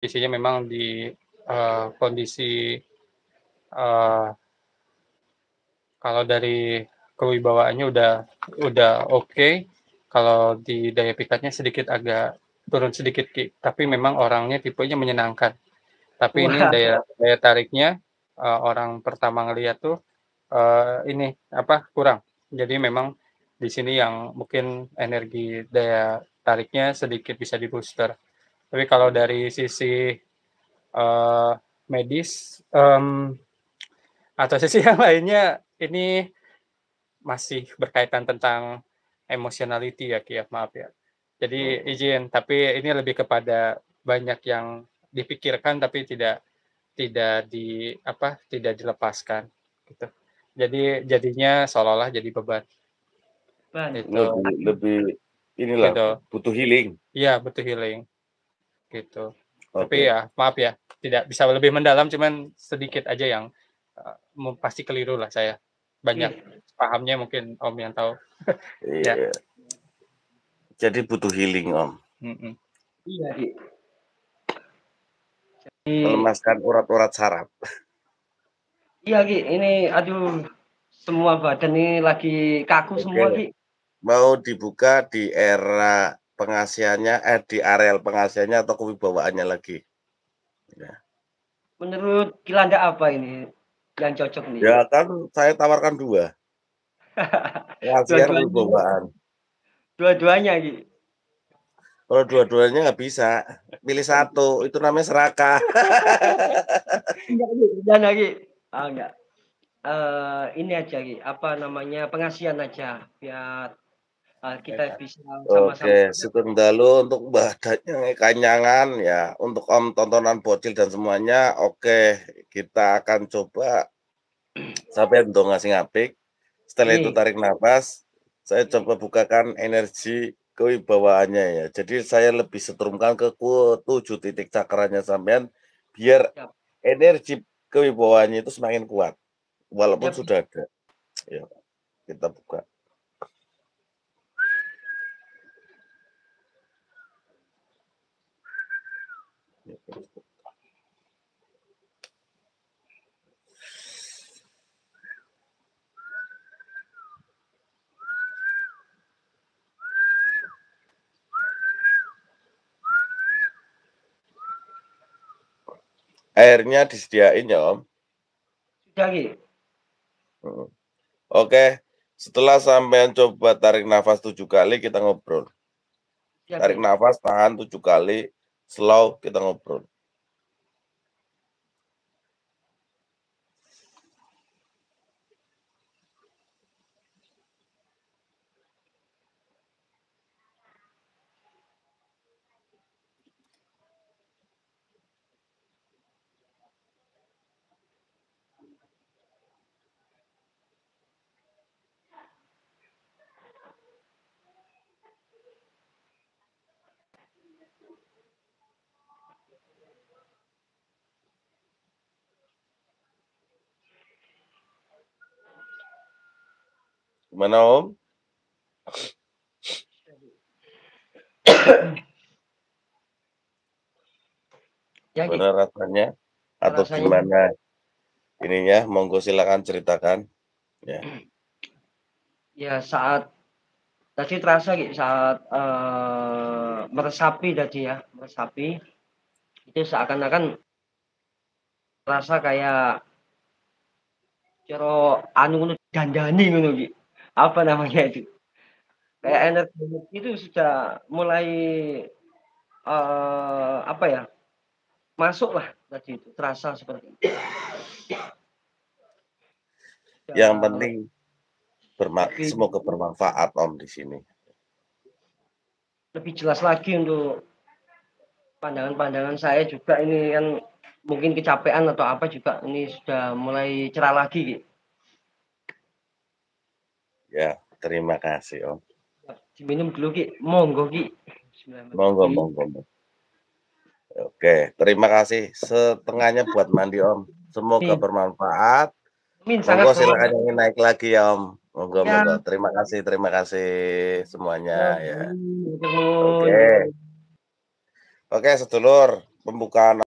isinya memang di uh, kondisi uh, kalau dari kewibawaannya udah udah oke okay. kalau di daya pikatnya sedikit agak turun sedikit Ki. tapi memang orangnya tipenya menyenangkan tapi Wah. ini daya daya tariknya uh, orang pertama ngeliat tuh uh, ini apa kurang jadi memang di sini yang mungkin energi daya tariknya sedikit bisa di booster tapi kalau dari sisi uh, medis um, atau sisi yang lainnya ini masih berkaitan tentang emotionality ya Kia, maaf ya. Jadi oh. izin, tapi ini lebih kepada banyak yang dipikirkan tapi tidak tidak di apa tidak dilepaskan gitu. Jadi jadinya seolah-olah jadi beban. Itu. Lebih, lebih inilah gitu. butuh healing. Iya butuh healing gitu. Okay. Tapi ya maaf ya tidak bisa lebih mendalam, cuman sedikit aja yang uh, pasti keliru lah saya banyak hmm. pahamnya mungkin Om yang tahu. iya. ya. Jadi butuh healing Om. Mm -mm. Iya. Jadi... Melemaskan urat-urat saraf. Iya Ki, ini aduh semua badan ini lagi kaku okay. semua Ki. Mau dibuka di era pengasihannya, eh di areal pengasihannya atau kewibawaannya lagi? Ya. Menurut Kilanda apa ini yang cocok nih? Ya kan saya tawarkan dua. Kasihan bawaan. Dua-duanya gitu. Kalau dua-duanya nggak bisa, pilih satu, itu namanya serakah. jangan lagi. Ah, enggak. Uh, ini aja, Gi. apa namanya pengasihan aja, biar kita bisa sama-sama. Oke, Dalu untuk badannya kanyangan ya, untuk om tontonan bocil dan semuanya. Oke, kita akan coba sampai untuk ngasih ngapik. Setelah itu tarik nafas, saya coba bukakan energi kewibawaannya ya. Jadi saya lebih setrumkan ke tujuh titik cakranya sampean biar Siap. energi kewibawaannya itu semakin kuat walaupun Siap. sudah ada. Ya, kita buka. Airnya disediain ya Om? Sudah Ki. Oke, setelah sampean coba tarik nafas tujuh kali kita ngobrol. Ya, tarik nafas, tahan tujuh kali, slow kita ngobrol. Gimana Om? Ya, Gimana gitu. rasanya? Atau rasanya. gimana ininya? Monggo silakan ceritakan. Ya. Ya saat tadi terasa gitu saat uh, meresapi tadi ya meresapi itu seakan-akan terasa kayak cero anu dandani ngono apa namanya itu? Kayak energi itu sudah mulai uh, apa ya masuk lah tadi itu terasa seperti itu. Yang penting bermak semoga bermanfaat om di sini. Lebih jelas lagi untuk pandangan-pandangan saya juga ini kan mungkin kecapean atau apa juga ini sudah mulai cerah lagi gitu. Ya, terima kasih Om. Diminum dulu Ki, monggo Ki. Monggo, monggo. Oke, terima kasih. Setengahnya buat mandi Om. Semoga Min. bermanfaat. Min, monggo silakan yang ingin naik lagi ya Om. Monggo, ya. monggo. Terima kasih, terima kasih semuanya ya. ya. Oke. Oke, sedulur. pembukaan